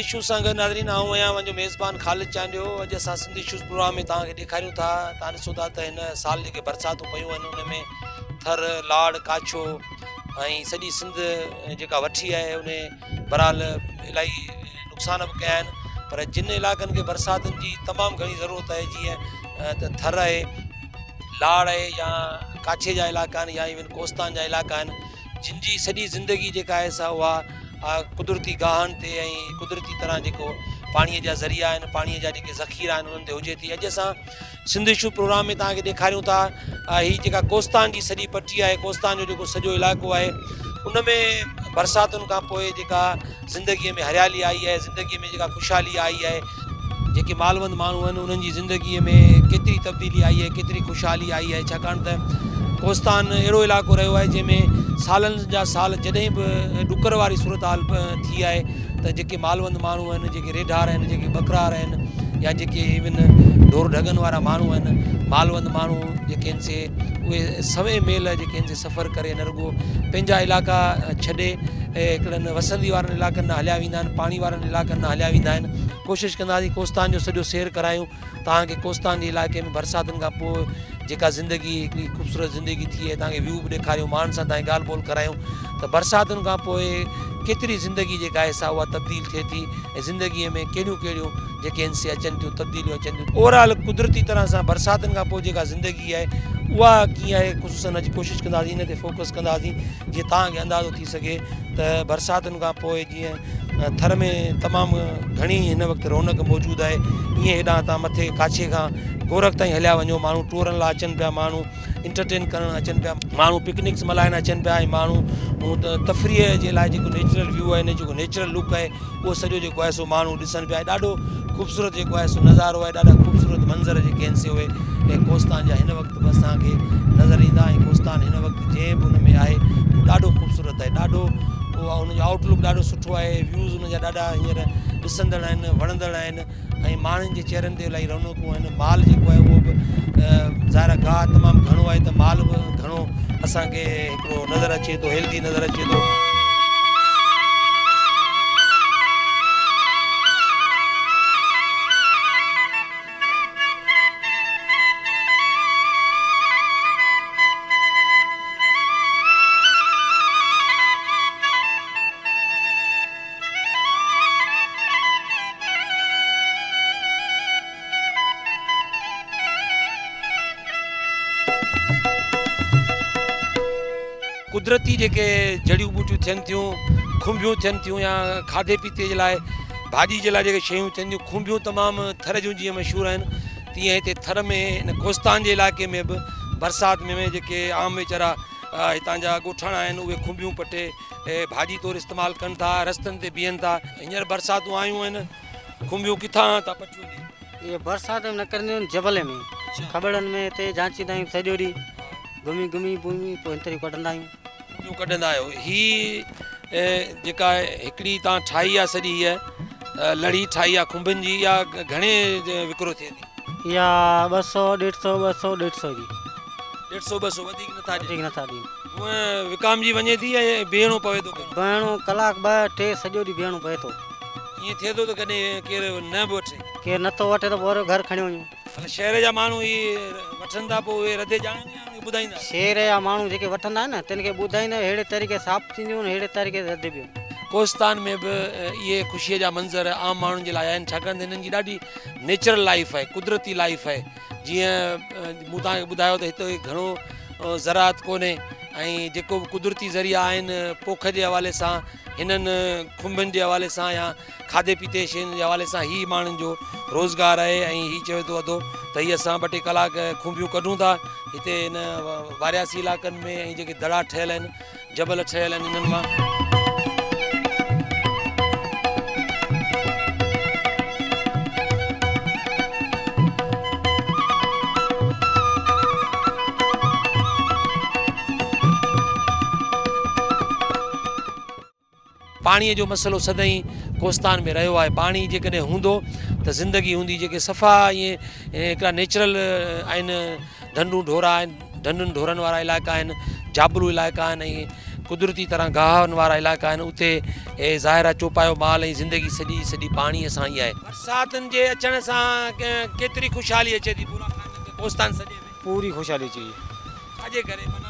Sindhi shoes सां गॾु Nadreen आऊं आहियां मुंहिंजो मेज़बान ख़ालिद चांहि जो अॼु असां सिंधी शूज़ प्रोग्राम में तव्हांखे ॾेखारियूं था तव्हां ॾिसो था हिन साल जेके बरसातूं पयूं आहिनि हुनमें थर लाड़ काछो ऐं सॼी सिंध जेका वठी आहे उन बरहाल इलाही नुक़सान बि कया आहिनि पर जिन इलाइक़नि खे बरसातिनि जी तमामु घणी ज़रूरत आहे जीअं त थर आहे लाड़ आहे या काछे जा इलाइक़ा आहिनि या इवन कोस्तान जा इलाइक़ा आहिनि जिन जी सॼी ज़िंदगी जेका आहे सा उहा क़ुदरती गाहन ते ऐं क़दरती तरह जेको पाणीअ जा ज़रिया आहिनि पाणीअ जा जेके ज़ख़ीर आहिनि उन्हनि ते हुजे थी अॼु असां सिंधु इशू प्रोग्राम में तव्हांखे ॾेखारियूं था हीअ जेका कोस्तान जी सॼी पटी आहे कोस्तान जो जेको सॼो इलाइक़ो आहे उनमें बरसातुनि खां पोइ जेका ज़िंदगीअ में हरियाली आई आहे ज़िंदगीअ में जेका ख़ुशहाली आई आहे जेके मालवंद माण्हू आहिनि उन्हनि जी ज़िंदगीअ में केतिरी तब्दीली आई आहे केतिरी ख़ुशहाली आई आहे छाकाणि त कोस्तान अहिड़ो इलाइक़ो रहियो आहे जंहिंमें सालनि जा साल जॾहिं बि डुकर वारी सूरत हाल थी आहे त जेके मालवंद माण्हू आहिनि जेके रेढार आहिनि जेके ॿकरार आहिनि या जेके इवन ढोर ढगनि वारा माण्हू आहिनि मालवंद माण्हू जेके आहिनि से उहे सवे मेल जेके आहिनि से सफ़र करे न रुगो पंहिंजा इलाइक़ा छॾे ऐं हिकिड़नि वसंदी वारनि इलाइक़नि न हलिया वेंदा आहिनि पाणी वारनि इलाइक़नि हलिया वेंदा आहिनि कोशिशि कंदासीं कोस्तान जो सॼो सैर करायूं तव्हांखे कोस्तान जे इलाइक़े में बरसातुनि खां जेका ज़िंदगी हिकिड़ी ख़ूबसूरत ज़िंदगी थी आहे तव्हांखे व्यू बि ॾेखारियूं माण्हुनि सां तव्हांजी ॻाल्हि ॿोल करायूं त बरसातियुनि खां पोइ केतिरी ज़िंदगी जेका आहे उहा तब्दील थिए थी ऐं ज़िंदगीअ में कहिड़ियूं कहिड़ियूं जेके इनसे से अचनि थियूं तब्दीलियूं अचनि थियूं ओवरऑल कुदरती तरह सां बरसातियुनि खां पोइ जेका ज़िंदगी आहे उहा कीअं आहे कुझु अॼु कोशिशि कंदासीं इन ते फोकस कंदासीं जीअं तव्हांखे अंदाज़ो थी सघे त बरसातुनि खां पोइ जीअं थर में तमामु घणी हिन वक़्तु रौनक मौजूदु आहे ईअं हेॾां तव्हां मथे काछे खां गोरख ताईं हलिया वञो माण्हू लाइ अचनि पिया इंटरटेन करणु अचनि पिया माण्हू पिकनिक्स मल्हाइणु अचनि पिया ऐं माण्हू त तफ़रीअ जे लाइ जेको नेचुरल व्यू आहे ने जेको नेचुरल लुक आहे उहो सॼो जेको आहे सो माण्हू ॾिसनि पिया ॾाढो ख़ूबसूरत जेको आहे सो नज़ारो आहे ॾाढा ख़ूबसूरत मंज़र जेके आहिनि से उहे ऐं कोस्तान जा हिन वक़्तु बि असांखे नज़र ईंदा ऐं कोस्तान हिन वक़्तु जंहिं बि हुन में आहे ख़ूबसूरत आहे ॾाढो सुठो आहे हुनजो आउटलुक ॾाढो सुठो आहे व्यूज़ हुनजा ॾाढा हींअर ॾिसंदड़ आहिनि वणंदड़ आहिनि ऐं माण्हुनि जे चेहरनि ते इलाही रौनकूं आहिनि माल जेको आहे उहो बि ज़ारा गाह तमामु घणो आहे त माल बि घणो असांखे हिकिड़ो नज़र अचे थो हेल्दी नज़र अचे थो उती जेके जड़ियूं बूटियूं थियनि थियूं खुंबियूं थियनि थियूं या खाधे पीते जे लाइ भाॼी जे लाइ जेके शयूं थियनि थियूं खुंबियूं तमामु थर जूं जीअं मशहूरु आहिनि तीअं हिते थर में हिन कोस्तान जे इलाइक़े में बि बरसाति में में जेके आम वीचारा हितां जा ॻोठाणा आहिनि उहे खुंबियूं पटे भाॼी तौरु इस्तेमालु कनि था रस्तनि ते बीहनि था हींअर बरसातूं आयूं आहिनि खुंबियूं किथां इहे बरसाति न कंदियूं आहिनि जबल में में हिते जांचींदा आहियूं सॼो ॾींहुं घुमी घुमी घुमी पोइ हिते कढंदा आहियूं कढंदा आहियो हीअ जेका हिकिड़ी तव्हां ठाही आहे सॼी हीअ लड़ी ठाही आहे खुंभिन जी इहा घणे विकिणो थिए थी विकामजी वञे थी शहर जा माण्हू वठनि था पोइ रधे ॼाणनि बुधाइन शेर या माण्हू जेके वठंदा न त के बुधाइन हेड़े तरीक़े साफ़ थींदियूं हेड़े तरीक़े सां कोस्तान में भी ये खुशी जा मंज़र आम माण्हुनि जे लाइ आहिनि छाकाणि त हिननि जी ॾाढी नेचुरल लाइफ़ है कुदरती लाइफ है जिया मुदा बुधायो ॿुधायो त घणो ज़रात कोने ऐं जेको बि क़ुदिरती ज़रिया आहिनि पोख जे हवाले सां हिननि खुंबियुनि जे हवाले सां या खाधे पीते शयुनि जे हवाले सां ई माण्हुनि जो रोज़गार आहे ऐं हीअ चयो थो अधो त हीअ असां ॿ टे कलाक खुंबियूं कढूं था हिते हिन वारासी इलाइक़नि में ऐं जेके दड़ा ठहियलु जबल आहिनि पाणीअ जो मसइलो सदाईं कोस्तान में रहियो आहे पाणी जेकॾहिं हूंदो त ज़िंदगी हूंदी जेके सफ़ा ईअं हिकिड़ा नेचुरल आहिनि ढंढूं ढोरा आहिनि ढंढुनि ढोरनि वारा इलाइक़ा आहिनि जाबरू इलाइक़ा आहिनि ऐं कुदिरती तरह गाहनि वारा इलाइक़ा आहिनि उते ज़ाहिर आहे चोपायो माल ऐं ज़िंदगी सॼी सॼी पाणीअ सां ई आहे बरसातिनि जे अचण सां केतिरी ख़ुशहाली अचे थी पूरा कोस्तान सॼे पूरी ख़ुशहाली अचे छाजे करे माना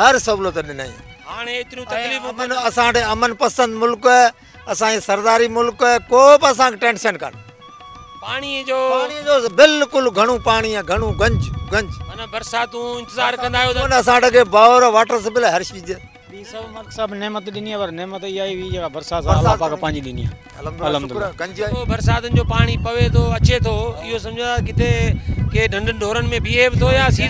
हर सहूलियत दिनई हाने इतनो तकलीफ अमन असाडे अमन पसंद मुल्क है असै सरदारी मुल्क है को बसा टेंशन कर पानी जो पानी जो बिल्कुल घणो पानी है घणो गंज गंज माने बरसात इंतजार कंदा हो न असाडे के वाटर से हर चीज दी सब जो पानी पवे तो अच्छे तो यो समझा किते बीहे बि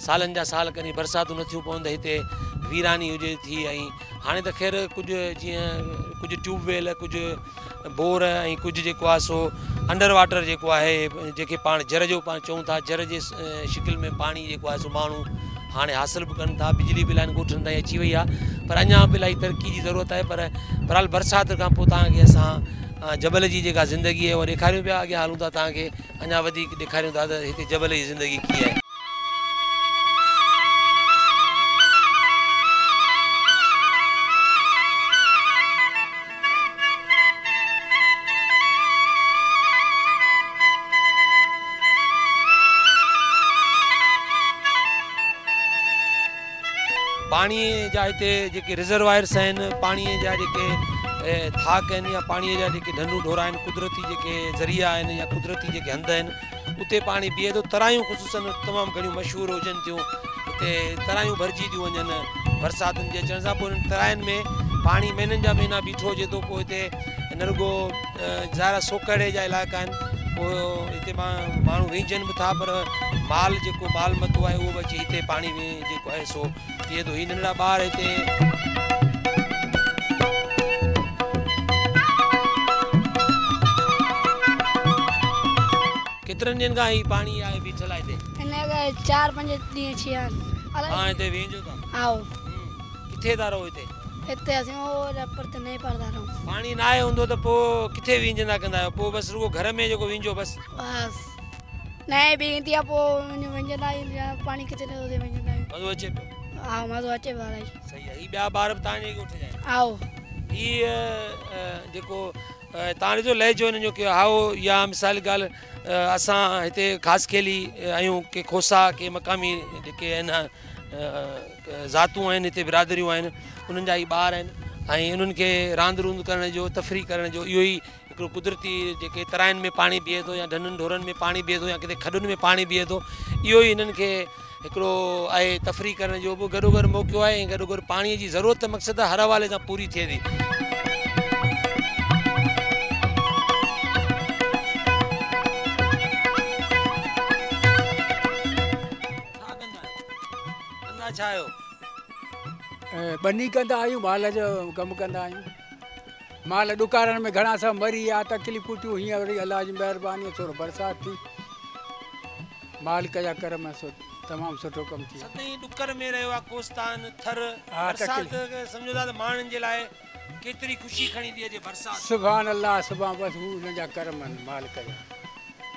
सालनि जा साल कॾहिं बरसातियूं नथियूं पवनि हिते वीरानी हुजे थी ऐं हाणे त ख़ैरु कुझु जीअं कुझु ट्यूबवेल कुझु बोर ऐं कुझु जेको आहे अंडर वाटर जेको आहे जेके पाण जड़ जो पाण चऊं था जड़ जे शिकिल में पानी जेको आहे सो हाणे हासिलु बि कनि था बिजली बि लाइ कोठनि ताईं अची वई आहे पर अञा बि इलाही तरक़ी जी ज़रूरत आहे पर पर हालु बरसाति खां पोइ तव्हांखे असां जबल जी जेका ज़िंदगी आहे उहा ॾेखारियूं पिया अॻियां हलूं था तव्हांखे अञा वधीक ॾेखारियूं था त हिते जबल जी ज़िंदगी कीअं आहे पाणीअ जा हिते जेके रिज़रवायर्स आहिनि पाणीअ जा जेके थाक आहिनि या पाणीअ जा जेके ढंढूं ढोरा आहिनि क़ुदिरती जेके ज़रिया आहिनि या कुदरती जेके हंध आहिनि उते पाणी बीहे थो तरायूं ख़ुशूसनि तमामु घणियूं मशहूरु हुजनि थियूं हिते तरायूं भरिजी थियूं वञनि बरसातिनि जे अचण सां पोइ तराइनि में पाणी महीननि जा महीना बीठो हुजे थो पोइ हिते रुगो ज़ारा सोकड़े जा इलाइक़ा आहिनि पोइ हिते माण्हू था पर माल जेको माल मतो आहे उहो अची हिते पाणी में जेको आहे सो पीए थो ही नंढड़ा ॿार हिते केतिरनि ॾींहनि खां ही पाणी आहे बीठल आहे हिते हिन खां चार पंज ॾींहं थी विया आहिनि हा हिते वेंजो था आओ हम्म, किथे था रहो हिते हिते असीं ओ पर त नई पर था रहूं पाणी न आहे हूंदो त पोइ किथे विंजंदा कंदा आहियो पोइ बसि रुगो घर में जेको विंजो बसि बसि तव्हांजो लहे जो हाओ या मिसाल ॻाल्हि असां हिते ख़ासि खेली खोसा के मक़ामी जेके आहे न ज़ातियूं आहिनि हिते बिरादरियूं आहिनि उन्हनि जा ई ॿार आहिनि ऐं उन्हनि खे रांदि रूं करण जो तफ़री करण जो इहो ई हिकिड़ो कुदिरती जेके तराइनि में पाणी बीहे थो या ढननि ढोरनि में पाणी बीहे थो या किथे खॾुनि में पाणी बीहे थो इहो ई हिननि खे हिकिड़ो आहे तफ़री करण जो बि गॾो गॾु मौको आहे ऐं गॾो गॾु पाणीअ जी ज़रूरत मक़सदु हर हवाले सां पूरी थिए थी बनी कंदा आहियूं माल जो कमु कंदा आहियूं माल ॾुकारनि में घणा असां मरी विया तकलीफ़ूं थियूं हीअं वरी अला जी महिरबानी बरसाति थी मालिक सुठो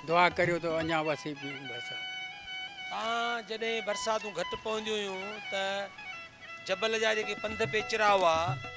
दुआ करियो तव्हां जॾहिं बरसातूं घटि पवंदियूं हुयूं त जबल जा जेके पंध पेचरा हुआ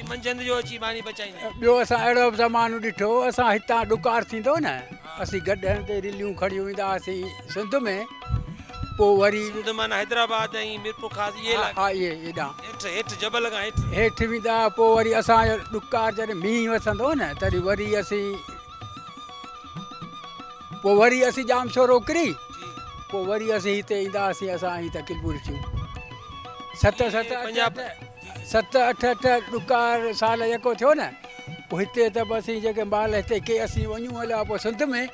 ॿियो असां अहिड़ो ज़मानो ॾिठो असां हितां ॾुकारु थींदो न असीं गॾु रिलियूं खणी वेंदा हुआसीं हेठि वेंदा पोइ वरी असां ॾुकारु जॾहिं मींहुं वसंदो न तॾहिं वरी असीं पोइ वरी असीं जाम छोरो किरी पोइ वरी असीं हिते ईंदा हुआसीं असां किबूर थियूं सत अठ अठ ॾुकार साल जेको थियो न पोइ हिते त जेके माल हिते के असीं वञूं हलिया पोइ सिंध में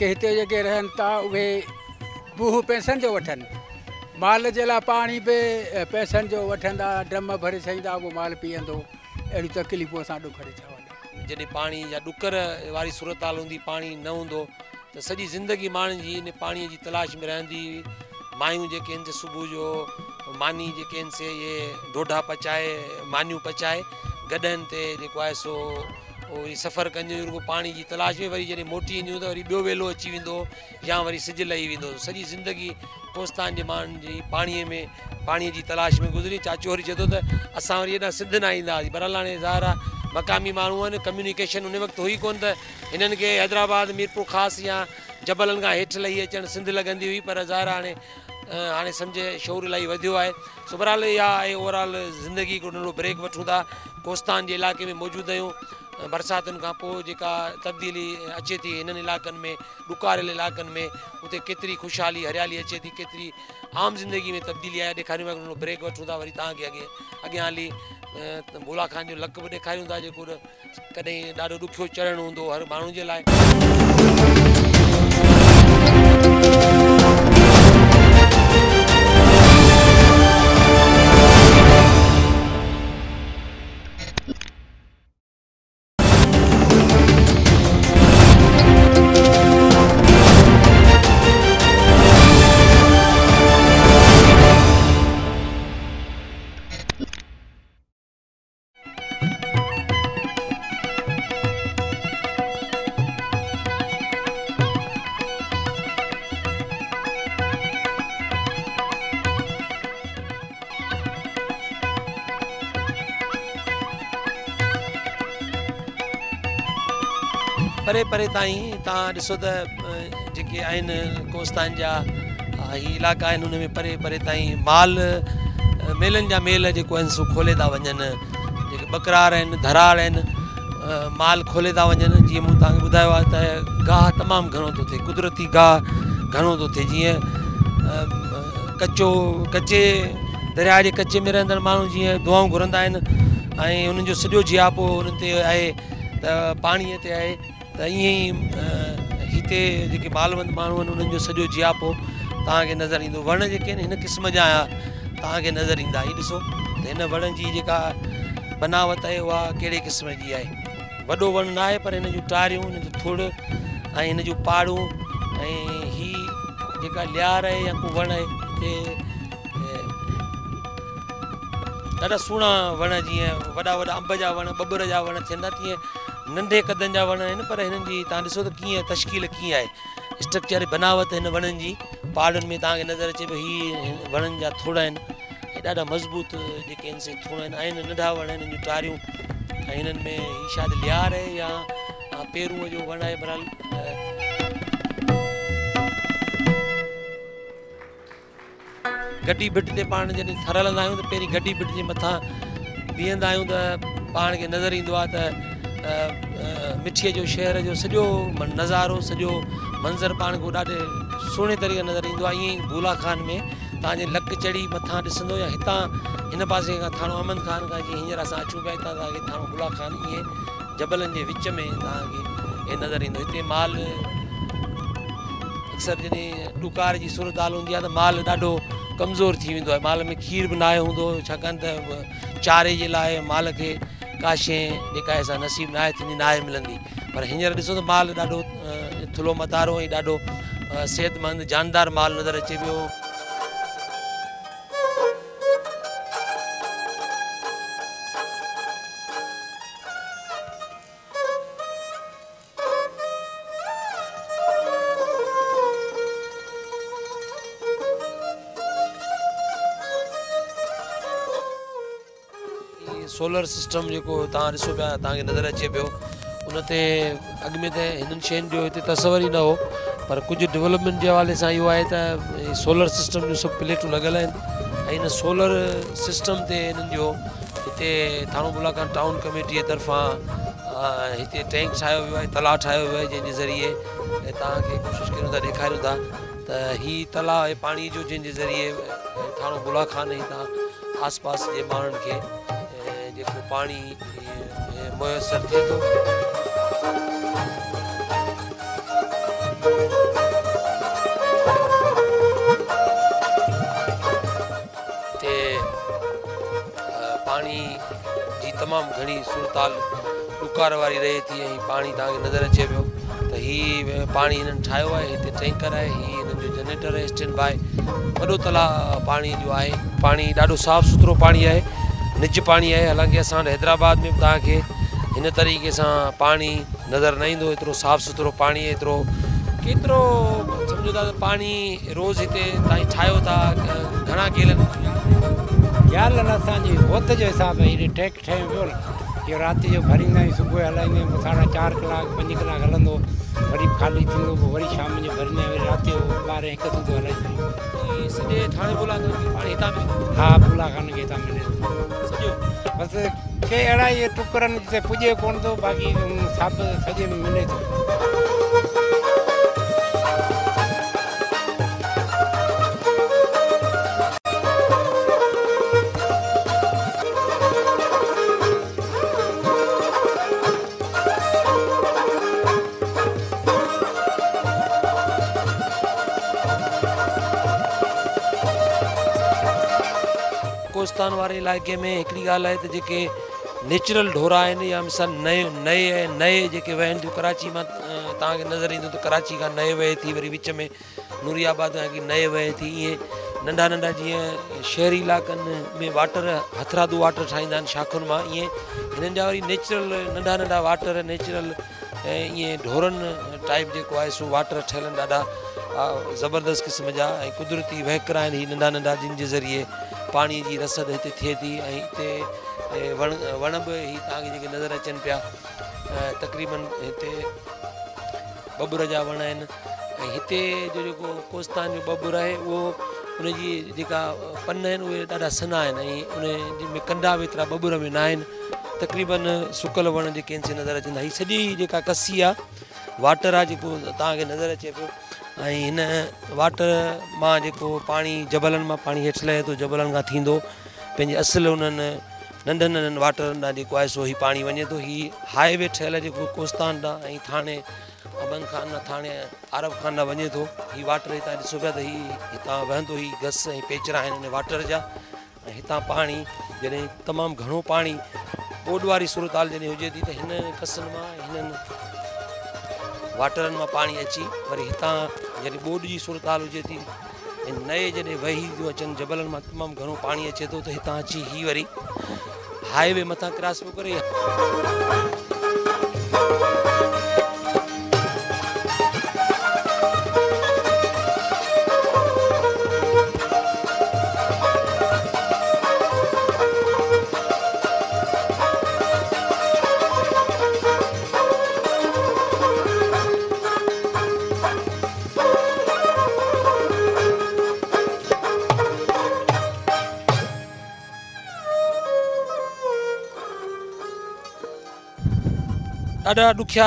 के हिते जेके रहनि था उहे बूह पैसनि जो वठनि माल जे लाइ पाणी बि पैसनि जो वठंदा ड्रम भरे छॾींदा उहो माल पीअंदो अहिड़ियूं तकलीफ़ूं असां ॾुखियूं चवनि जॾहिं पाणी या ॾुकर वारी सूरत हाल हूंदी पाणी न हूंदो त सॼी ज़िंदगी माण्हुनि जी इन पाणीअ जी तलाश में रहंदी हुई माइयूं जेके आहिनि सुबुह जो मानी जेके आहिनि से इहे ढोढा पचाए मानियूं पचाए गॾनि ते जेको आहे सो वरी सफ़र कंदियूं पाणी जी तलाश में वरी जॾहिं मोटी ईंदियूं त वरी ॿियो वेलो अची वेंदो या वरी सिज लही वेंदो सॼी ज़िंदगी कोस्तान जे माण्हुनि जी पाणीअ में पाणीअ जी तलाश में गुज़री चाचो वरी चए थो त असां वरी अञा सिंध न ईंदा हुआसीं पर हले आहे मक़ामी माण्हू आहिनि कम्युनिकेशन उन वक़्तु हुई कोन्ह त हिननि खे हैदराबाद मीरपुर ख़ासि या जबलनि खां हेठि लही अचणु सिंध लॻंदी हुई पर ज़ारा हाणे हाणे सम्झ शौर इलाही वधियो आहे सुभराल या आहे ओवरऑल ज़िंदगी हिकिड़ो ब्रेक वठूं था कोस्तान जे इलाइक़े में मौजूदु आहियूं बरसातुनि खां पोइ जेका तब्दीली अचे थी हिननि इलाइक़नि में ॾुकारियल इलाइक़नि में उते केतिरी ख़ुशहाली हरियाली अचे थी केतिरी आम ज़िंदगी में तब्दीली आहे ॾेखारियूं था ब्रेक वठूं था वरी तव्हांखे अॻियां हली खान जो लक बि ॾेखारियूं था जेको कॾहिं ॾाढो ॾुखियो चढ़णु हूंदो हर माण्हू जे लाइ ताईं तव्हां ॾिसो त जेके आहिनि कोस्तान जा इहे इलाइक़ा आहिनि हुन में परे परे ताईं माल मेलनि जा मेल जेको आहिनि सो खोले था वञनि जेके ॿकरार आहिनि धरार आहिनि माल खोले था वञनि जीअं मूं तव्हांखे ॿुधायो आहे त गाहु तमामु घणो थो थिए कुदरती गाह घणो थो थिए जीअं कचो कचे दरिया जे कचे में रहंदड़ माण्हू जीअं दुआऊं घुरंदा आहिनि ऐं हुननि जो सॼो जियापो हुन ते आहे त पाणीअ ते त ईअं ई हिते जेके मालवत माण्हू आहिनि उन्हनि जो सॼो जियापो तव्हांखे नज़र ईंदो वण जेके आहिनि हिन क़िस्म जा आया तव्हांखे नज़र ईंदा ही ॾिसो त हिन वण जी जेका बनावट आहे उहा कहिड़े क़िस्म जी आहे वॾो वण न आहे पर हिन जूं टारियूं हिन थुड़ ऐं हिन जूं पारूं ऐं हीअ जेका ॾियार आहे या वण आहे ॾाढा सुहिणा वण जीअं वॾा वॾा अंब जा वण बबर जा वण नंढे क़दनि जा वण आहिनि पर हिननि जी तव्हां ॾिसो त कीअं तश्कील कीअं आहे स्ट्रक्चर बनावत हिन वणनि जी पहाड़नि में तव्हांखे नज़र अचे पई हीअ हिन वणनि जा थोरा आहिनि ॾाढा मज़बूत जेके आहिनि से थोरा आहिनि आहिनि नंढा वण आहिनि टारियूं ऐं हिननि में हीअ शायदि लिहार आहे या पेरूअ जो वण आहे बरहाल गॾी भिट ते पाण जॾहिं थर हलंदा आहियूं त पहिरीं गॾी भिट जे मथां बीहंदा आहियूं त पाण खे नज़र ईंदो आहे त मिठीअ जो शहर जो सॼो नज़ारो सॼो मंज़रु पाण खे ॾाढे सुहिणे तरीक़े नज़र ईंदो आहे ईअं ई खान में तव्हांजे लक चढ़ी मथां ॾिसंदो या हितां हिन पासे खां थाणो अमन ख़ान खां जीअं हींअर असां अचूं पिया हितां तव्हांखे थाणो खान ईअं जबलनि जे विच में तव्हांखे इहे नज़र ईंदो हिते माल अक्सर जॾहिं ॾुकार जी सूरत हाल हूंदी आहे त माल ॾाढो कमज़ोर थी वेंदो आहे माल में खीर बि न आयो हूंदो छाकाणि त चारे जे लाइ माल खे का शइ जेका आहे नसीबु नाहे थींदी नाहे मिलंदी पर हींअर ॾिसो त माल ॾाढो थुल्हो मतारो ऐं ॾाढो सिहतमंद जानदार माल नज़र अचे पियो सोलर सिस्टम जेको तव्हां ॾिसो पिया तव्हांखे नज़र अचे पियो उन ते अॻ में त हिननि शयुनि जो हिते तसवर ई न हो पर कुझु डेवलपमेंट जे हवाले सां इहो आहे त सोलर सिस्टम जूं सभु प्लेटूं लॻियल आहिनि ऐं हिन सोलर सिस्टम ते हिननि जो हिते थाणो बुलाखान टाउन कमेटीअ तरफ़ां हिते टैंक ठाहियो वियो आहे तलाउ ठाहियो वियो आहे जंहिंजे ज़रिए ऐं तव्हांखे कोशिशि कयूं था ॾेखारियूं था त इहा तलाउ आहे पाणीअ जो जंहिंजे ज़रिए थाणा बुलाखान हितां आस पास जे माण्हुनि खे जेको पानी मुयसरु थिए थो हिते जी तमामु घणी सुरताल ॾुकार वारी रहे थी ऐं पाणी तव्हांखे नज़र अचे पियो त हीउ पाणी हिननि ठाहियो आहे टैंकर है हीअ हिननि जनरेटर है स्टैंड बाए वो तला पानी जो है पानी ॾाढो साफ़ु सुथरो पानी है निज पाणी आहे हालांकि असां हैदराबाद में बि तव्हांखे हिन तरीक़े सां पाणी नज़र न ईंदो एतिरो साफ़ सुथिरो पाणी एतिरो केतिरो सम्झो था त पाणी रोज़ हिते तव्हां ठाहियो था घणा खेलनि ग्यल असांजे ओत जो हिसाब हेॾे टैक ठहियो वियो आहे की राति जो भरींदा आहियूं सुबुह जो हलाईंदा आहियूं साढा चारि कलाक पंज कलाक हलंदो वरी ख़ाली थींदो पोइ वरी शाम जो घर में वरी राति जो ॿारहें हिकु दू थो हले पियूं हितां हा पुला खान खे हितां मिले सॼो बसि के अहिड़ा इहे टुकरनि ते पुॼे कोन थो बाक़ी साप सॼे में मिले थो राजस्थान वारे इलाइक़े में हिकिड़ी ॻाल्हि आहे त नेचुरल ढोरा या मिसाल नए नए नए जेके वह थियूं कराची में तव्हांखे नज़र ईंदो त कराची का नए वह थी वरी विच में नूरियाबाद नए वह थी ये नंढा नंढा जीअं शहरी इलाक में वाटर हथरादू वाटर ठाहींदा शाखुन में मां ईअं हिननि जा वरी नेचुरल नंढा नंढा वाटर नेचुरल ऐं ईअं टाइप जो है सो वाटर ठहियल ढा ॾाढा ज़बरदस्त क़िस्म जा कुदरती वहिकरा आहिनि हीअ नंढा नंढा जिन जे ज़रिए पाणी जी रसद हिते थिए थी ऐं हिते वण वण बि तव्हांखे जेके नज़र अचनि पिया ऐं हिते ॿुर जा वण आहिनि ऐं हिते जो जेको कोस्तान जो बबुर आहे उहो उनजी जेका पन आहिनि उहे ॾाढा सन्हा आहिनि ऐं उन में कंडा बि एतिरा ॿुुर में न आहिनि तक़रीबनि सुकियल वण जेके आहिनि नज़र अचनि था हीअ सॼी जेका कस्सी आहे वाटर आहे जेको तव्हांखे नज़र अचे पियो ऐं हिन वाटर मां जेको पाणी जबलनि मां पाणी हेठि लहे थो जबलनि खां थींदो पंहिंजे असुलु हुननि नंढनि नंढनि वाटरनि लाइ जेको आहे सो पाणी वञे थो हीअ हाईवे ठहियलु जेको कोस्तान ऐं थाणे अबन खान थाणे आरब ख़ान लाइ वञे थो हीउ वाटर हितां ॾिसो पिया त हीअ हितां वहंदो ऐं पेचरा आहिनि हिन वाटर जा ऐं हितां पाणी जॾहिं तमामु घणो पाणी ॿोॾ वारी सुरताल जॾहिं हुजे थी त हिन कस मां हिननि वाटर में पानी अची वरी हितां जॾहिं ॿोॾ जी सूरताल हुजे थी नए जॾहिं वही थियूं अचनि जबलनि मां तमामु घणो पाणी अचे तो इतना अची ही वरी हाईवे मत क्रॉस पे कर ॾाढा ॾुखिया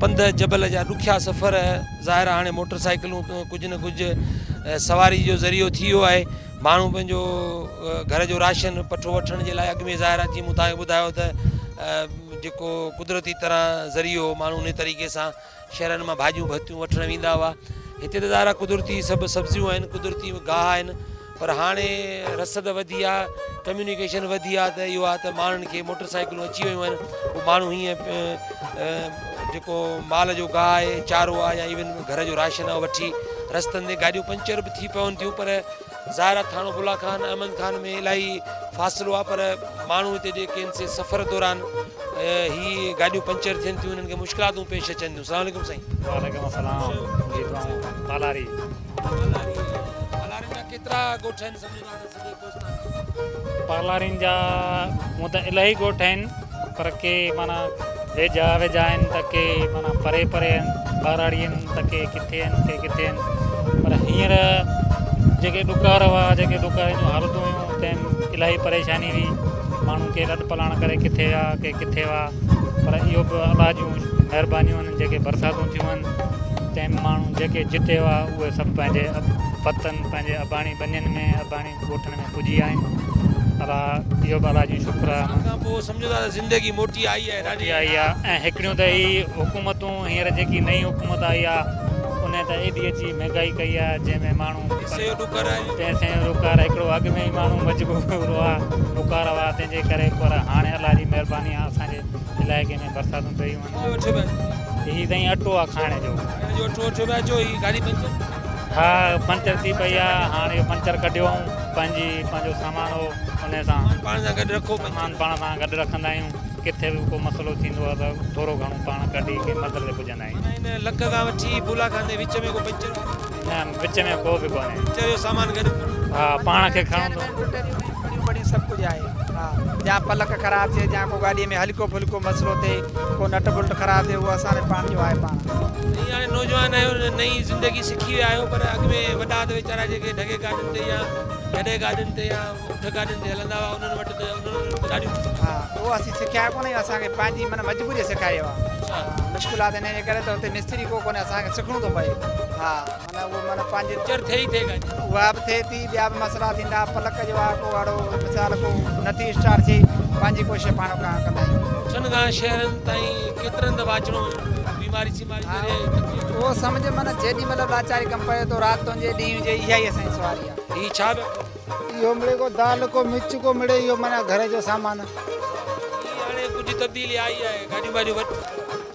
पंध जबल जा ॾुखिया सफ़र ज़ाहिर हाणे मोटर साइकिलूं कुझु न कुझु सवारी जो ज़रियो थी वियो आहे माण्हू पंहिंजो घर जो राशन पठो वठण जे लाइ अॻु में ज़ाहिर जीअं मूं तव्हांखे ॿुधायो त जेको कुदरती तरह ज़रियो माण्हू उन तरीक़े सां शहरनि मां भाॼियूं भतियूं वठणु वेंदा हुआ हिते त ज़ाहिर कुदरती सभु सब्जियूं आहिनि पर हाणे रसद वधी आहे कम्युनिकेशन वधी आहे त इहो आहे त माण्हुनि खे मोटर साइकिलूं अची वियूं आहिनि माण्हू हीअं जेको माल जो गाहु आहे चारो आहे या इवन घर जो राशन आहे वठी रस्तनि ते गाॾियूं पंचर बि थी पवनि थियूं पर थाणो गुला ख़ान अहमद ख़ान में इलाही फ़ासिलो आहे पर माण्हू हिते जेके आहिनि से सफ़र दौरान हीअ गाॾियूं पंचर थियनि थियूं हिननि खे मुश्किलातूं पेश अचनि थियूं सलाम साईं केतिरा पालाड़ियुनि जा मूं त इलाही ॻोठ आहिनि पर के माना वेझा वेझा आहिनि त के माना परे परे आहिनि बाराड़ी आहिनि त के किथे आहिनि के किथे आहिनि पर हींअर जेके ॾुकार हुआ जेके ॾुकार जूं हालतूं हुयूं उते इलाही परेशानी हुई माण्हू के रट पलाण करे किथे विया के किथे हुआ पर इहो बि अलाह जूं महिरबानी आहिनि जेके बरसातूं थियूं आहिनि तंहिं माण्हू जेके जिते हुआ उहे सभु पंहिंजे पतनि पंहिंजे अबाणी बनियनि में अबाणी ॻोठनि में पुॼी आहिनि अलाह इहो भला जी शुक्र आहे ज़िंदगी मोटी आई आई आहे आहे ॾाढी ऐं हिकिड़ियूं त ई हुकूमतूं हींअर जेकी नई हुकूमत आई आहे उन त एॾी अची महांगाई कई आहे जंहिंमें माण्हू तंहिंसां रुकार हिकिड़ो अॻु में ई माण्हू मजबूर हुआ रुकार हुआ तंहिंजे करे पर हाणे अलाह जी महिरबानी आहे असांजे इलाइक़े में बरसातूं पई वञनि अटो आहे हा पंचर थी पई आहे हाणे पंचर कढियो ऐं पंहिंजी पंहिंजो सामान हो सां गॾु रखंदा आहियूं किथे बि को मसलो थींदो आहे त थोरो घणो पाण कढी आहे या पलक ख़राबु थिए या को गाॾीअ में हल्को फुल्को मसलो थिए को नट बुल्ट ख़राबु थिए उहो असांजे पाण जो आहे पाण हाणे नौजवान आहियूं नई ज़िंदगी सिखी विया आहियूं पर में वॾा त वेचारा जेके नगे गाॾियुनि ते या गॾे गाॾियुनि ते या ॻोठ गाॾियुनि ते हलंदा हुआ उन्हनि वटि हा उहो असीं सिखिया कोन्हे असांखे पंहिंजी माना मजबूरी आहे मुश्किलात जे करे त हुते मिस्त्री कोन्हे असांखे सिखणो थो पए हा उहो माना पंहिंजे विच उहा बि थिए थी ॿिया बि मसाला थींदा पलको नथी स्टार्ट थी पंहिंजी कोशिशि पाण कंदा आहियूं उहो सम्झ माना जेॾी महिल लाचारी कमु पए थो राति हुजे ॾींहुं इहा ई असांजी सवाली आहे घर जो सामान कुझु आहे गाॾियूं वॾियूं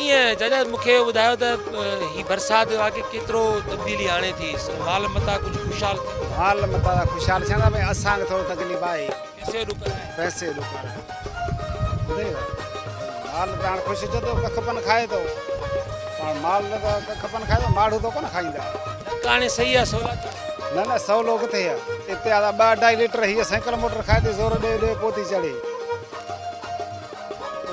ईअं चाजा मूंखे ॿुधायो त हीअ बरसाति जो आहे की केतिरो तब्दीली हाणे थी असांखे माण्हू त कोन खाईंदा न न सवलो किथे आहे हिते ॿ अढाई लीटर हीअ साइकिल मोटर खाए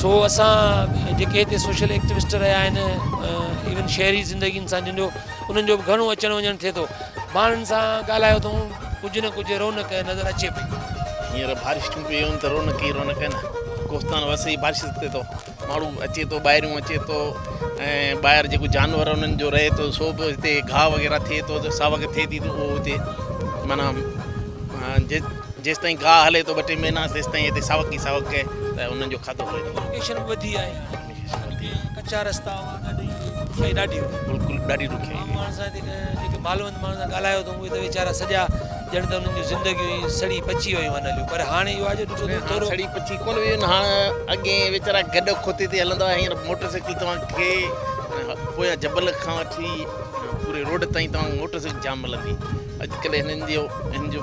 सो असां जेके हिते सोशल एक्टिविस्ट रहिया आहिनि शहरी ज़िंदगीनि सां ॾिनियो उन्हनि जो बि घणो अचणु वञणु थिए थो माण्हुनि सां ॻाल्हायो अथऊं कुझु न कुझु रौनक नज़र अचे पई हींअर बारिशूं पियूं आहिनि त रोनकी रौनक वस जी बारिश थिए थो माण्हू अचे थो ॿाहिरियों अचे थो ऐं ॿाहिरि जेको जानवर उन्हनि जो रहे थो सो बि हिते घाहु वग़ैरह थिए थो त सावक थिए थी त उहो हुते माना जेसिताईं गाहु हले थो ॿ टे महीना तेसिताईं सावक ई सावक खे ॻाल्हायो त वेचारा सॼा ॼण त हुननि जूं सड़ी पची वियूं आहिनि पर हाणे अॻे वेचारा गॾु खोते ते हलंदो आहे तव्हांखे पोयां जबल खां वठी पूरे रोड ताईं तव्हां मोटर साइकिल जाम मिलंदी अॼुकल्ह हिननि जो हिननि जो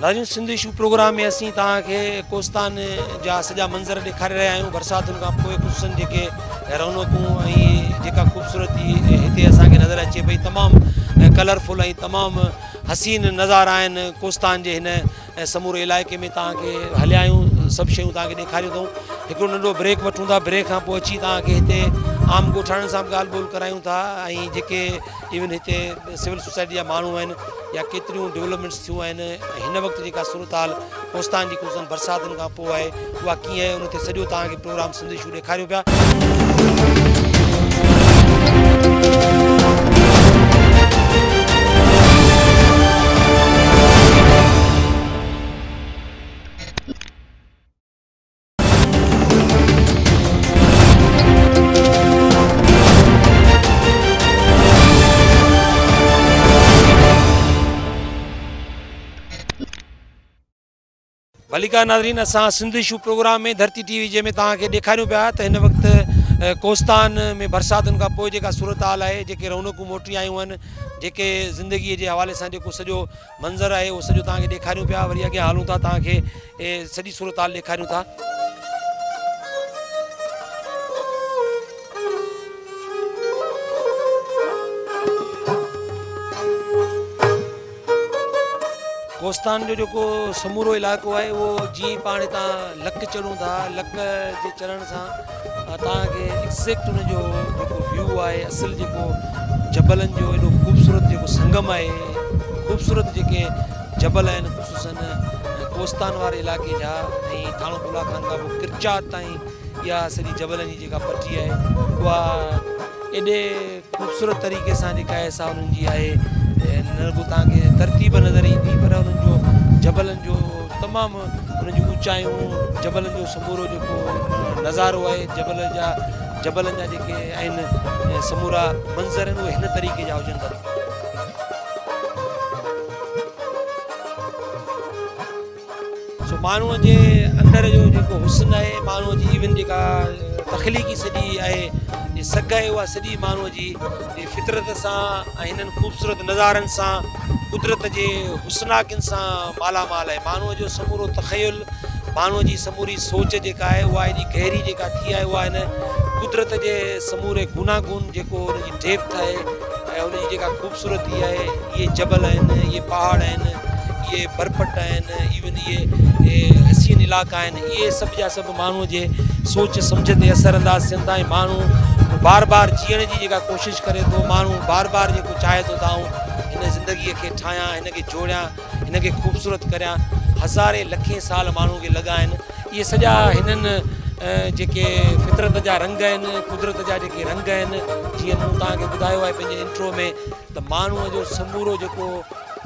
राजू सिंधी इशू प्रोग्राम में असी तव्हांखे कोस्तान जा सजा मंज़र दिखारे रहा हूँ बरसात खां पोइ कुशन जेके रौनकूं ख़ूबसूरती इतने अस नज़र अचे पी तमाम कलरफुल तमाम हसीन नज़ारा कोस्तान के समूर इलाक़े में तव्हांखे हलिया सभु शयूं तव्हांखे ॾेखारियूं अथऊं हिकिड़ो नंढो ब्रेक वठूं था ब्रेक खां पोइ अची तव्हांखे हिते आम गोठाणनि सां बि ॻाल्हि ॿोल करायूं था ऐं जेके इवन हिते सिविल सोसाइटी जा माण्हू आहिनि या केतिरियूं डेवलपमेंट्स थियूं आहिनि हिन वक़्तु जेका सूरत हाल होस्तानि जेको बरसातुनि खां पोइ आहे उहा कीअं आहे उन ते सॼो तव्हांखे प्रोग्राम सिंधी ॾेखारियूं पिया मलिका नादरीन असां सिंध इशू प्रोग्राम में धरती टीवी वी जंहिंमें तव्हांखे ॾेखारियूं पिया त हिन वक़्तु कोस्तान में बरसातुनि खां पोइ जेका सूरत हाल आहे जेके रौनकूं मोटी आयूं आहिनि जेके ज़िंदगीअ जे हवाले सां जेको सॼो मंज़रु आहे उहो सॼो तव्हांखे ॾेखारियूं पिया वरी अॻियां हलूं था तव्हांखे सॼी सूरत हाल ॾेखारियूं था कोस्तान जो जेको समूरो इलाइक़ो आहे उहो जीअं पाण तव्हां लक चढ़ूं था लक जे चढ़ण सां तव्हांखे एक्ज़ेक्ट उनजो जेको व्यू आहे असल जेको जबलनि जो एॾो ख़ूबसूरत जेको संगम आहे ख़ूबसूरत जेके जबल आहिनि ख़ुशूसनि कोस्तान वारे इलाइक़े जा ऐं थाणा पुलाकनि खां पोइ किरचा ताईं इहा सॼी जबलनि जी जेका पटी आहे उहा एॾे ख़ूबसूरत तरीक़े सां जेका आहे सा उन्हनि जी आहे न तव्हांखे तरतीब नज़र ईंदी पर हुननि जो जबलनि जो तमामु हुन जूं ऊचाइयूं जबलनि जो समूरो जेको नज़ारो आहे जबल जा जबलनि जा जेके आहिनि समूरा मंज़र आहिनि उहे हिन तरीक़े जा हुजनि माण्हूअ जे अंदरि जो जेको हुस्न आहे माण्हूअ जी इवन जेका तखलीक़ी सॼी आहे सघ आहे उहा सॼी माण्हूअ जी फितरत सां ऐं हिननि ख़ूबसूरत नज़ारनि सां कुदरत जे हुसनाकिन सां मालामाल आहे माण्हूअ जो समूरो तखयल माण्हूअ जी समूरी सोच जेका आहे उहा हेॾी गहरी जेका थी आहे उहा आहे न जे समूरे गुनागुन जेको हुनजी डेपथ आहे ऐं जी जेका ख़ूबसूरती आहे इहे जबल आहिनि इहे पहाड़ आहिनि इहे बर्पट आहिनि इवन इहे हसीन इलाइक़ा आहिनि इहे सभु जा सभु माण्हूअ जे सोच समुझ ते बार बार जीअण जी जेका कोशिशि करे थो माण्हू बार बार जेको चाहे थो त आऊं हिन ज़िंदगीअ खे ठाहियां हिनखे जोड़ियां हिनखे ख़ूबसूरत करियां हज़ारे लखे साल माण्हूअ खे लॻा आहिनि इहे सॼा हिननि जेके फितरत जा रंग आहिनि क़ुदिरत जा जेके रंग आहिनि जीअं मूं तव्हांखे ॿुधायो आहे पंहिंजे इंट्रो में त माण्हूअ जो समूरो जेको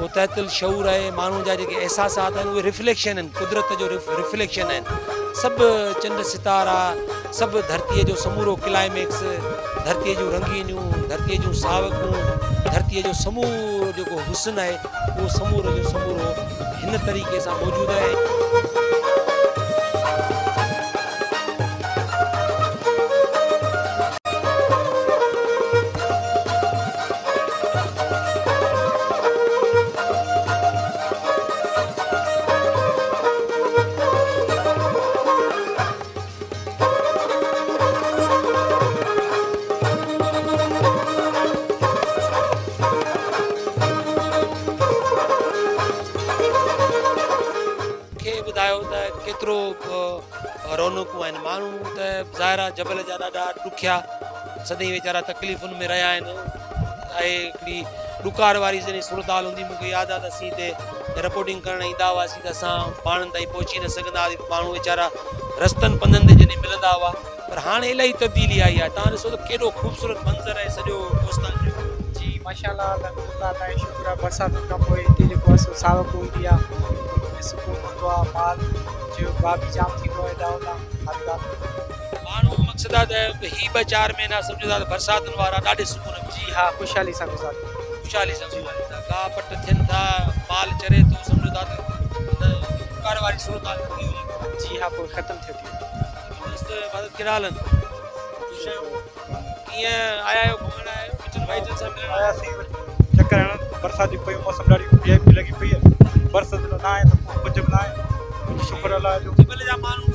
मुतहतल शहूर आहे माण्हूअ जा जेके अहसासात आहिनि उहे रिफ्लेक्शन आहिनि जो रिफ रिफ्लेक्शन आहिनि सब चंड सितारा सब धरती जो समूरो क्लाइमेक्स धरती जो रंगीनू धरती जो सावकू धरती जो समूरो जेको हुस्न आहे उहो समूरो जो समूरो तरीक़े से मौजूद है चयो त केतिरो रौनकूं आहिनि माण्हू त ज़ाहिर आहे जबल जा ॾाढा ॾुखिया सॼे वीचारा तकलीफ़ुनि में रहिया आहिनि ऐं हिकिड़ी ॾुकार वारी सॼी सुरताल हूंदी मूंखे यादि आहे त असीं हिते रिपोर्टिंग करणु ईंदा हुआसीं त असां पाण ताईं पहुची न सघंदा हुआसीं माण्हू वीचारा रस्तनि पंधनि ते जॾहिं मिलंदा हुआ पर हाणे इलाही तब्दीली आई आहे तव्हां ॾिसो त केॾो ख़ूबसूरत मंज़रु आहे सॼो दोस्तनि जो जी माशाला आहे बरसाति खां पोइ हिते जेको आहे सावक हूंदी आहे माण्हू मक़सदु आहे त हीअ ॿ चारि महीना सम्झो था बरसातिनि वारा ॾाढे सुकून जी हा ख़ुशहाली सां ख़ुशहाली सां थियनि था माल चढ़े थो बरसातियुनि लॻी पई आहे बरसात लाए तो कुछ लाए कुझु शुक्र मूल जो जबल जा माण्हू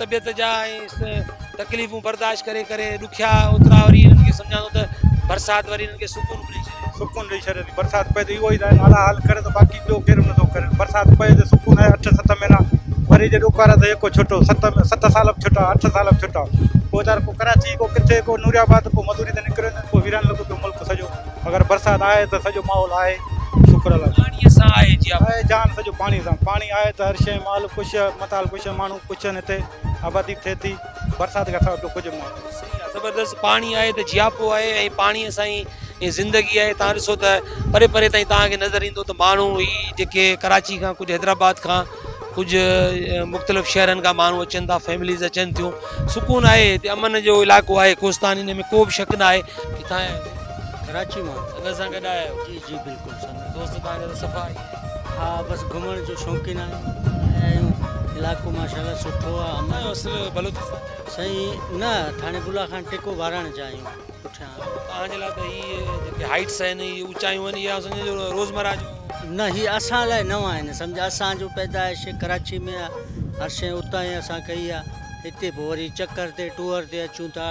तबियत जा ऐं तकलीफ़ूं बर्दाश्त करे करे ॾुखिया ओतिरा वरी हिननि खे त तो बरसाति वरी हिननि सुकून ॾेई छॾे सुकून ॾेई छॾे थी बरसाति पए त तो नाला हाल करे तो बाक़ी ॿियो केरु नथो तो करे बरसाति पए त सुकून है अठ सत महीना वरी जे ॾुखार त जेको छुटो सत सत साल बि छुटा अठ साल बि छुटा पोइ को कराची को किथे को नूरियाबाद को मधूरी ते निकरे पोइ वीरान लॻो पियो मुल्क सॼो अगर बरसात आहे तो सॼो माहौल आहे ज़बरदस्तु पाणी आहे त आहे ऐं पाणीअ सां ई ज़िंदगी आहे तव्हां ॾिसो त परे परे ताईं तव्हांखे नज़र ईंदो त माण्हू ई जेके कराची खां कुझु हैदराबाद खां कुझु मुख़्तलिफ़ शहरनि खां माण्हू अचनि था फैमिलीज़ अचनि थियूं सुकून आहे हिते अमन जो इलाइक़ो आहे कोस्तानी में को बि शक न आहे कराची में हा बसि घुमण जो शौक़ीन आहे ऐं इलाइक़ो माशाल सुठो आहे साईं न हाणे बुलाखान टेको वारण जा आहियूं न हीअ असां लाइ नवां आहिनि सम्झि असांजो पैदाइश कराची में आहे हर शइ उतां ई असां कई आहे हिते पोइ वरी चकर ते टूअर ते अचूं था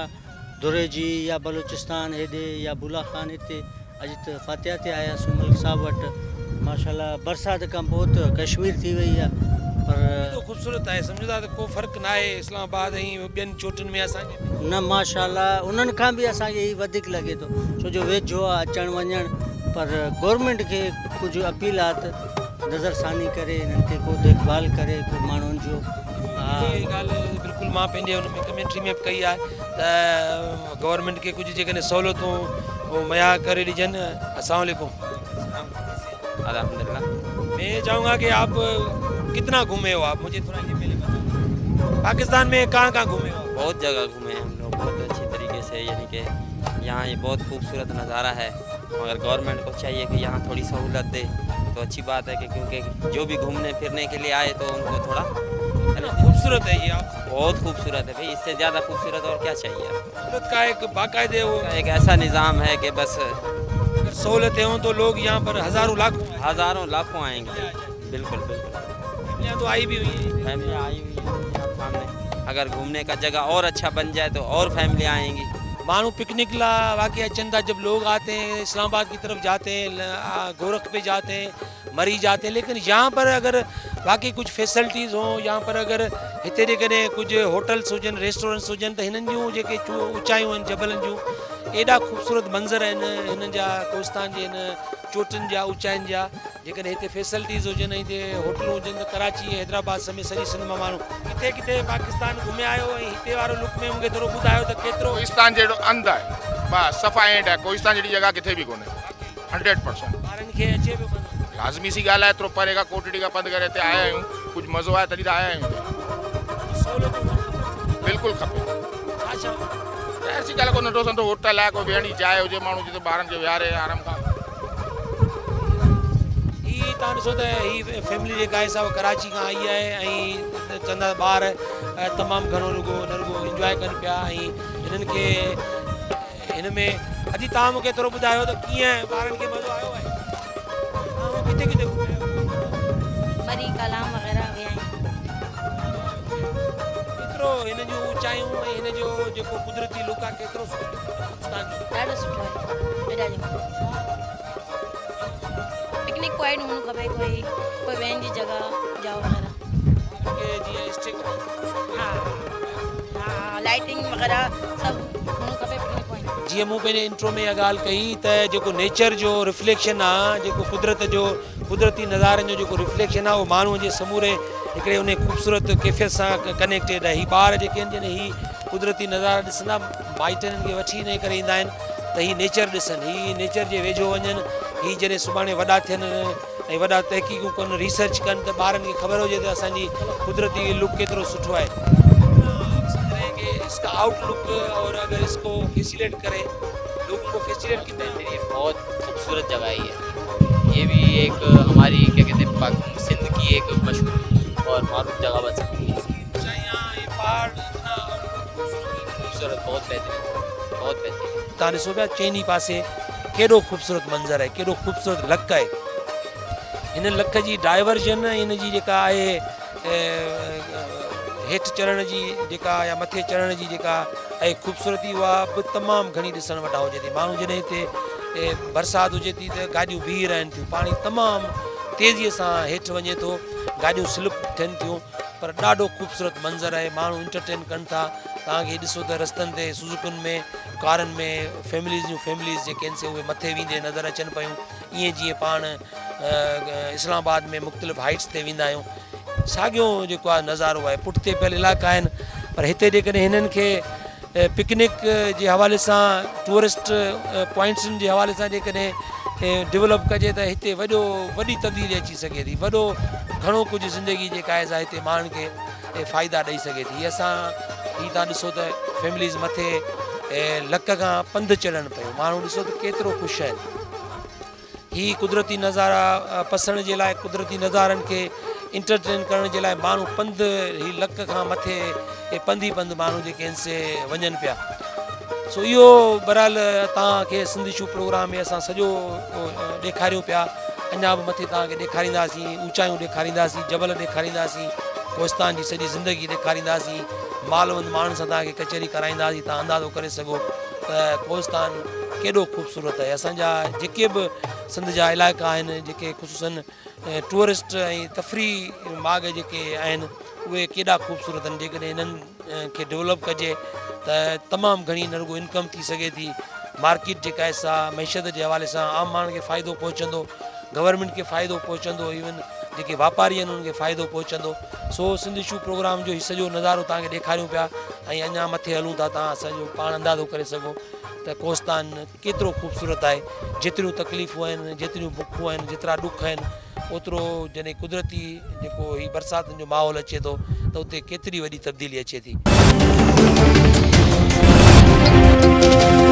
या बलूचिस्तान हेॾे या खान हिते अॼु त फातिहा ते आयासीं मलिक साहब वटि माशाला बरसात का पोइ त कश्मीर थी वई आहे पर तो ख़ूबसूरत है सम्झो तो त को फ़र्क़ु न आहे इस्लामाबाद ऐं ॿियनि चोटियुनि में असांखे न माशाला उन्हनि खां बि असांखे ई वधीक लॻे थो छो जो वेझो आहे अचणु वञणु पर गवर्नमेंट के कुछ अपील आहे नज़रसानी करे हिननि खे को देखभाल करे को माण्हुनि जो ॻाल्हि बिल्कुलु मां पंहिंजे हुन में कमेंट्री में कई है त के कुछ कुझु जेकॾहिं सहूलियतूं और मैं का रिलीजन असलकुम अलहमदिल्ला मैं चाहूँगा कि आप कितना घूमे हो आप मुझे थोड़ा ये पहले बताओ पाकिस्तान में कहाँ कहाँ घूमे हो बहुत जगह घूमे हैं हम लोग बहुत अच्छी तरीके से यानी कि यहाँ ये बहुत खूबसूरत नज़ारा है मगर गवर्नमेंट को चाहिए कि यहाँ थोड़ी सहूलत दे तो अच्छी बात है कि क्योंकि जो भी घूमने फिरने के लिए आए तो उनको थोड़ा है ना खूबसूरत है ये आप बहुत खूबसूरत है भाई इससे ज़्यादा खूबसूरत और क्या चाहिए सूरत का एक बाकायदे वो एक ऐसा निज़ाम है कि बस अगर सहूलतें हों तो लोग यहाँ पर हज़ारों लाखों हज़ारों लाखों आएंगे बिल्कुल बिल्कुल फैमिलियाँ तो आई भी हुई है फैमिलियाँ आई हुई हैं सामने अगर घूमने का जगह और अच्छा बन जाए तो और फैमिलियाँ आएंगी मानू पिकनिक ला वाकई चंदा जब लोग आते हैं इस्लामाबाद की तरफ जाते हैं गोरख पे जाते हैं मरी जाते हैं लेकिन यहाँ पर अगर बाक़ी कुझु फैसिलिटीज़ हुअ या पर अगरि हिते जेकॾहिं कुझु होटल्स हुजनि रेस्टोरेंट्स हुजनि त हिननि जूं जेके ऊचायूं आहिनि जबलनि जूं एॾा ख़ूबसूरत मंज़र आहिनि हिननि जा कोस्तान जे हिन चोटियुनि जा ऊचाइनि जा जेकॾहिं हिते फैसिलिटीज़ हुजनि हिते होटलूं हुजनि त कराची हैदराबाद समेत सॼी सिंध मां माण्हू किथे किथे पाकिस्तान घुमिया आयो ऐं हिते वारो लुक में मूंखे थोरो ॿुधायो अचे पर लाज़मी सी ॻाल्हि आहे एतिरो परे खां कोटड़ी खां पंधु करे हिते आया आहियूं कुझु मज़ो आहे तॾहिं त आया आहियूं बिल्कुलु खपे अच्छा को नंढो नंढो होटल आहे को वेहण जी हुजे माण्हू जीअं ॿारनि खे विहारे आराम सां तव्हां ॾिसो त हीअ फैमिली जेका आहे कराची खां आई आहे ऐं चवंदा ॿार तमामु घणो रुगो इंजॉय कनि पिया ऐं हिननि खे हिन में अॼु तव्हां मूंखे थोरो ॿुधायो त कीअं ॿारनि खे मज़ो आयो आहे कितने कितने घूमे मरी कलाम वग़ैरह विया केतिरो हिन जूं ऊचायूं ऐं हिन जो जेको कुदरती लुक आहे केतिरो ॾाढो सुठो आहे पिकनिक पॉइंट हुअणु खपे कोई कोई वेन जी जॻह जाओ वग़ैरह हा हा लाइटिंग वग़ैरह सभु हुअणु खपे जीअं मूं पंहिंजे इंट्रो में इहा ॻाल्हि कई त जेको नेचर जो रिफ्लेक्शन आहे जेको कुदरत जो कुदरती नज़ारनि जो जेको रिफ्लेक्शन आहे उहो माण्हूअ जे समूरे हिकिड़े उन ख़ूबसूरत कैफ़ियत सां कनेक्टेड आहे हीअ ॿार जेके आहिनि जॾहिं हीअ कुदिरती नज़ारा ॾिसंदा माइटनि खे वठी इन करे ईंदा आहिनि त हीअ नेचर ॾिसनि हीअ नेचर जे वेझो वञनि हीअ जॾहिं सुभाणे वॾा थियनि ऐं वॾा तहक़ीक़ूं कनि रिसर्च कनि त ॿारनि खे ख़बर हुजे त असांजी क़ुदिरती लुक केतिरो सुठो आहे आउटलुक और अगर इसको फैसिलेट करें लोगों को फैसिलेट कितना टाइम बहुत खूबसूरत जगह ही है ये भी एक हमारी क्या कहते हैं सिंध की एक मशहूर और मरूफ जगह बन सकती है खूबसूरत बहुत बेहतरीन बहुत बेहतरीन तानसोबा चैनी पासे कहिड़ो खूबसूरत मंज़र है कहिड़ो खूबसूरत लक है इन लक जी डाइवर्जन हिन जी जेका आहे हेठि चढ़ण जी जेका या मथे चढ़ण जी जेका ऐं ख़ूबसूरती उहा बि तमामु घणी ॾिसण वटां हुजे थी माण्हू जॾहिं हिते बरसाति हुजे थी त गाॾियूं बीह रहनि थियूं पाणी तमामु तेज़ीअ सां हेठि वञे थो गाॾियूं स्लिप थियनि थियूं पर ॾाढो ख़ूबसूरत मंज़र आहे माण्हू इंटरटेन कनि था तव्हांखे ॾिसो त रस्तनि ते सुज़ुकुनि में कारनि में फैमिलीज़ जूं फैमिलीज़ जेके आहिनि से उहे मथे वेंदे नज़र अचनि पियूं ईअं जीअं पाण इस्लामाबाद में मुख़्तलिफ़ हाइट्स ते वेंदा आहियूं साॻियो जेको आहे नज़ारो आहे पुठिते पियल इलाइक़ा आहिनि पर हिते जेकॾहिं हिननि खे पिकनिक जे हवाले सां टूरिस्ट पॉइंट्सनि जे हवाले सां जेकॾहिं डेवलप कजे त हिते वॾो वॾी तब्दीली अची सघे थी वॾो घणो कुझु ज़िंदगी जेका आहे हिते माण्हुनि खे फ़ाइदा ॾेई सघे थी असां हीअ तव्हां ॾिसो त मथे लक खां पंधि चढ़नि पियूं माण्हू ॾिसो त केतिरो ख़ुशि आहिनि हीअ कुदरती नज़ारा पसण जे लाइ क़ुदिरती नज़ारनि खे इंटरटेन करण जे लाइ माण्हू पंधु ई लक खां मथे पंधु ई पंधि माण्हू जेके आहिनि से वञनि पिया सो इहो बरहाल तव्हांखे सिंधी शु प्रोग्राम में असां सॼो ॾेखारियूं पिया अञा बि मथे तव्हांखे ॾेखारींदासीं ऊचायूं ॾेखारींदासीं जबल ॾेखारींदासीं दोस्तान जी सॼी ज़िंदगी ॾेखारींदासीं मालवंद वंद माण्हुनि सां तव्हांखे कचहरी कराईंदासीं तव्हां अंदाज़ो करे सघो त होस्तान केॾो ख़ूबसूरत आहे असांजा जेके बि सिंध जा इलाइक़ा आहिनि जेके ख़ुशूसनि टूरिस्ट ऐं तफ़री माग जेके आहिनि उहे केॾा ख़ूबसूरत आहिनि जेकॾहिं हिननि खे डेवलप कजे त तमामु घणी न रुगो इनकम थी सघे थी मार्केट जेका आहे सा मैशत जे हवाले सां आम माण्हुनि खे फ़ाइदो पहुचंदो गवर्नमेंट खे फ़ाइदो पहुचंदो इवन जेके वापारी आहिनि उन्हनि खे फ़ाइदो पहुचंदो सो सिंध शू प्रोग्राम जो ई सॼो नज़ारो तव्हांखे ॾेखारियूं पिया ऐं अञा मथे हलूं था तव्हां असांजो पाण अंदाज़ो करे त कोस्तान केतिरो ख़ूबसूरत आहे जेतिरियूं तकलीफ़ूं आहिनि जेतिरियूं बुखूं आहिनि जेतिरा ॾुख आहिनि ओतिरो जॾहिं कुदरती जेको हीउ बरसातिनि जो माहौल अचे थो त उते केतिरी वॾी तब्दीली अचे थी